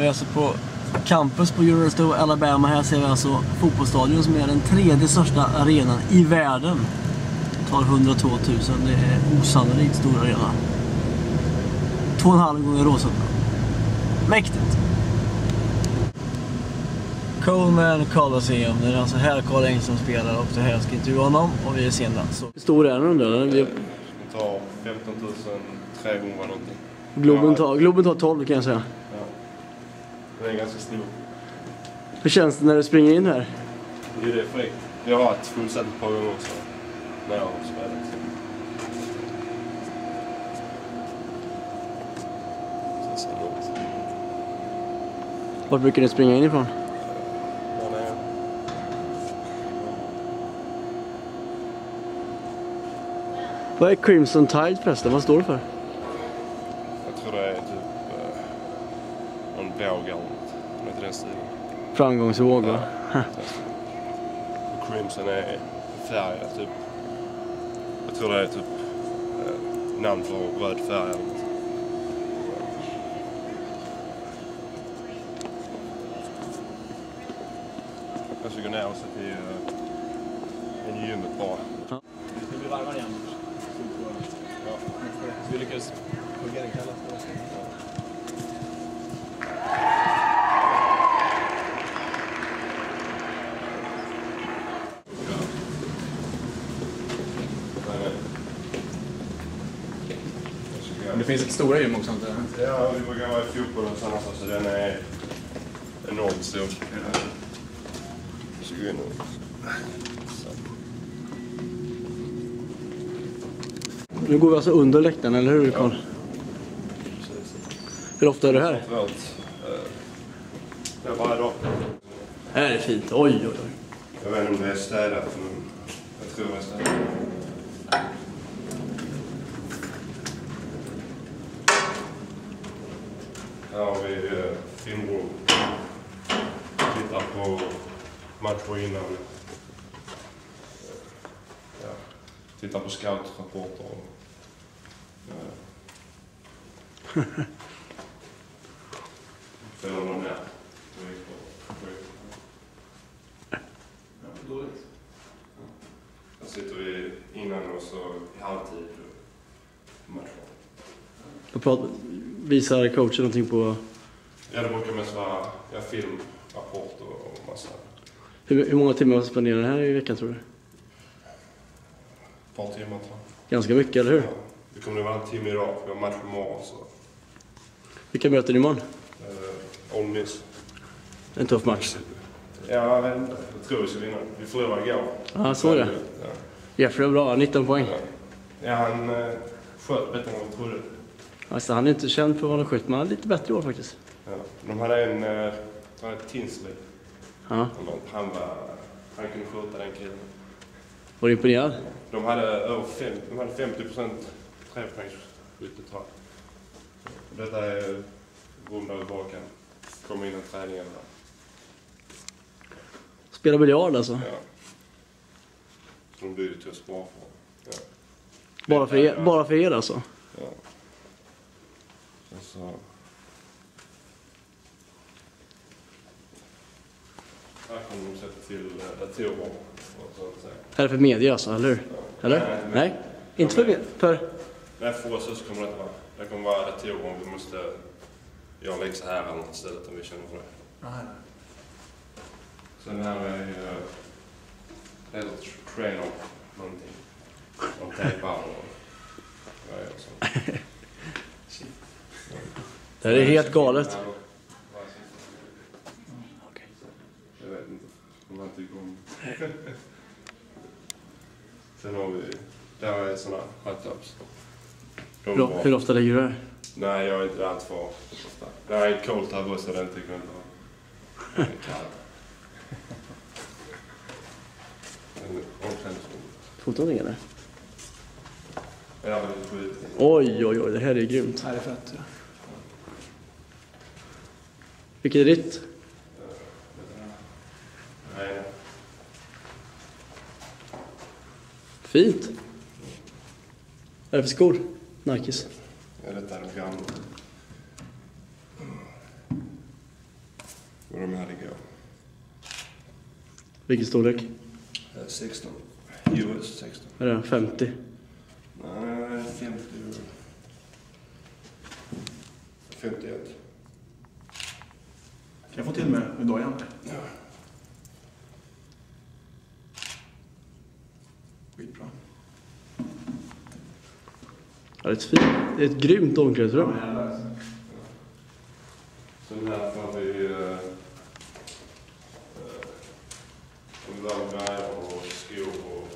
Vi är alltså på campus på University of Alabama. Här ser vi alltså fotbollsstadion som är den tredje största arenan i världen. Tar 102 000. Det är osannolikt stor arena. Två och en halv gånger Råsunda. Mäktigt! Coleman Coliseum. Det är alltså här Carl Engström spelar och det här jag ska intervjua honom och vi är sena. Så. Hur stor är den undrar jag? Vi- Den tar 15 300 någonting. Globen tar, Globen tar 12 kan jag säga. Den är ganska stor. Hur känns det när du springer in här? Det är fräckt. Jag har varit fullsatt ett par gånger också. När jag har spelat. Vart brukar ni springa in ifrån? Vad är Crimson Tide förresten? Vad står det för? Jag tror det är typ eh, någon våg eller i den stilen. Framgångsvåg va? Och Crimson är färg typ. Jag tror det är typ eh, namn för röd färg eller något. Jag ska gå ner och se till uh, en gymmet bara. Vi blir varmare igen. Ja. Vi lyckades hugga den kalla Det finns ett stora gym också inte? Ja, vi brukar vara i fotbollen sen alltså, så den är enormt stor. Gå in och... Så. Nu går vi alltså under läktaren, eller hur Carl? Precis. Hur ofta är du här? Eh, Det är varje dag. Här är fint. Oj, oj, oj. Jag vet inte om det är städat, men jag tror det är städat. Här har vi filmrum. Tittar på matcher innan. Ja. Tittar på scoutrapporter. och, eh, Följer dem med. Dåligt. Här sitter vi innan och så i halvtid pratar, visar coachen någonting på Ja, det brukar mest vara ja, film, rapporter och massa. hur, hur många timmar spenderar ni här i veckan tror du? Ett par timmar tror jag. Ganska mycket, eller hur? Ja. Det kommer nog vara en timme idag, för vi har match imorgon så. Vilka möter ni imorgon? Uh, Ole Miss. En tuff match. Ja, jag tror vi ska vinna. Vi förlorade igår. Ja, så är det. Ja, Jeffrey är bra, 19 poäng. ja. han uh, sköt bättre än vad vi trodde. Alltså, han är inte känd för att vara skytt, men han är lite bättre i år faktiskt. Ja. De hade en, han hade Tinsley. Ja. Han, var- han, kunde skjuta den killen. Var du imponerad? De hade över fem, de hade 50 procent trepoängsskytte tror jag. Detta är rum där vi bara kan komma in i träningen. Spela biljard alltså? Ja. Så de byggde till oss bara för. Ja. Bara för er, bara för er alltså? Ja. Så... Här kommer de sätta till eh, datorer det för media alltså, eller hur? Eller? Nej, nej. Nej? Inte för, för Nej, för oss så kommer det inte vara. Det kommer vara datorer om vi måste göra en läxa här eller något istället om vi känner för det. Nej, Sen här är ju... Det heter tr- trainer någonting. De tejpar och grejer och så. Det här är helt galet. Jag vet inte om han tycker om Sen har vi... Där är såna hot-ups. De Hur, ofta lägger du här? Nej, jag är inte alltför ofta. Det är en cold här så den tycker jag inte om. Kall. Fotar ni eller? Ja. Oj, oj, oj, det här är grymt. Det är fett. Ja. Vilket är ditt? Fint. Vad är det för skor? Nikes. de gamla. Och de hade igår. Vilken storlek? Eh, 16. US 16. Är det 50? Nej, 50... 51. Kan jag få till med, med dojan? Ja. Ja, det är ett fint. Det är ett grymt omklädningsrum. Sen här får vi eh, eh, grejer och skor och...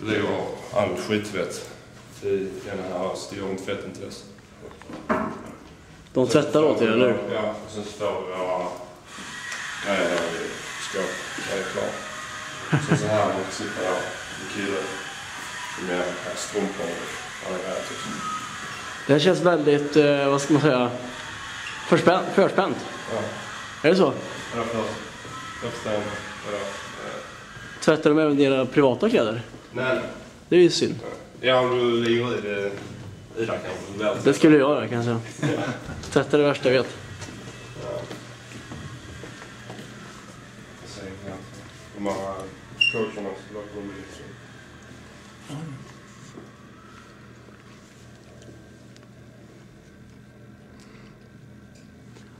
Det ligger all skittvätt i den här stora tvätten till oss. De tvättar åt er, eller hur? Ja, och sen så får vi våra grejer här i skåp. Det är klart. Sen så här måste sitta där en kille med här strumpor och alla grejer typ. Det här känns väldigt, eh, vad ska man säga, förspänt. förspänt. Ja. Är det så? Ja, först. Första, ja, eh, Tvättar de även dina privata kläder? nej. Det är ju synd. Ja, om du ligger i det i kanske. Väl. Det skulle jag göra kanske. Tvätta är det värsta jag vet. Ja.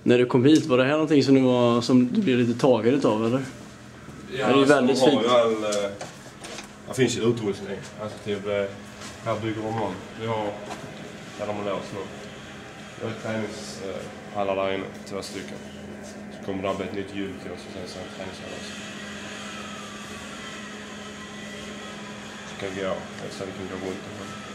När du kom hit, var det här någonting som du, var, som du blev lite tagen utav eller? Ja, Det är ju väldigt så har fint. all, eh, Här finns ju utrustning. Alltså typ, här bygger de om. Vi har, där de har låst nu. Vi har träningshallar där inne, två stycken. Så kommer det bli ett nytt gym till oss och sen så en träningshall också. Så kan vi gå, så